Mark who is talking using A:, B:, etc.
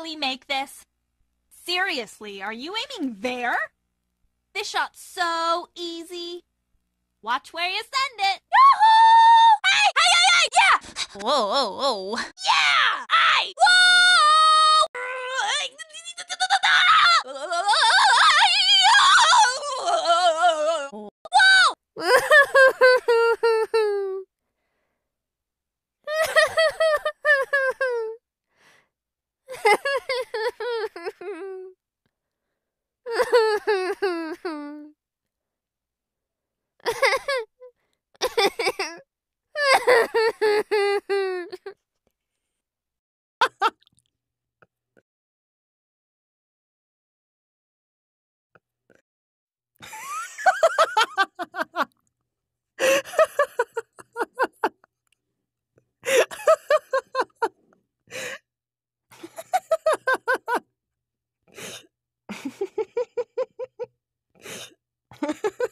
A: really make this? Seriously, are you aiming there? This shot's so easy. Watch where you send it. Yoo-hoo! Hey, hey, hey, hey, yeah! Whoa, whoa, whoa. Yeah! Hey! Whoa!
B: Ha ha ha.